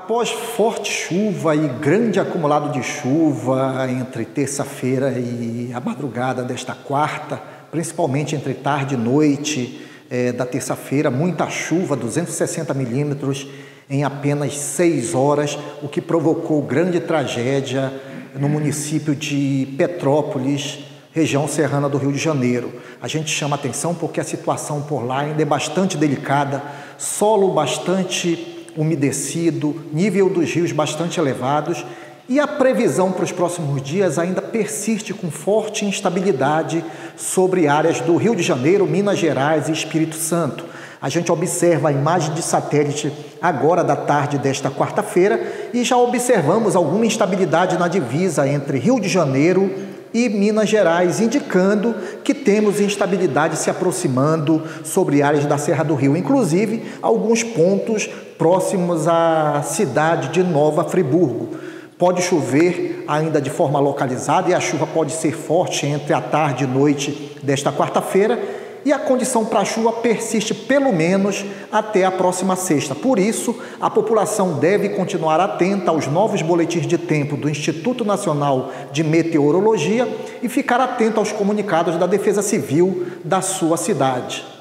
Após forte chuva e grande acumulado de chuva entre terça-feira e a madrugada desta quarta, principalmente entre tarde e noite é, da terça-feira, muita chuva, 260 milímetros em apenas seis horas, o que provocou grande tragédia no município de Petrópolis, região serrana do Rio de Janeiro. A gente chama atenção porque a situação por lá ainda é bastante delicada, solo bastante umedecido, nível dos rios bastante elevados e a previsão para os próximos dias ainda persiste com forte instabilidade sobre áreas do Rio de Janeiro, Minas Gerais e Espírito Santo. A gente observa a imagem de satélite agora da tarde desta quarta-feira e já observamos alguma instabilidade na divisa entre Rio de Janeiro e Minas Gerais, indicando que temos instabilidade se aproximando sobre áreas da Serra do Rio, inclusive alguns pontos próximos à cidade de Nova Friburgo. Pode chover ainda de forma localizada e a chuva pode ser forte entre a tarde e noite desta quarta-feira e a condição para chuva persiste pelo menos até a próxima sexta. Por isso, a população deve continuar atenta aos novos boletins de tempo do Instituto Nacional de Meteorologia e ficar atenta aos comunicados da Defesa Civil da sua cidade.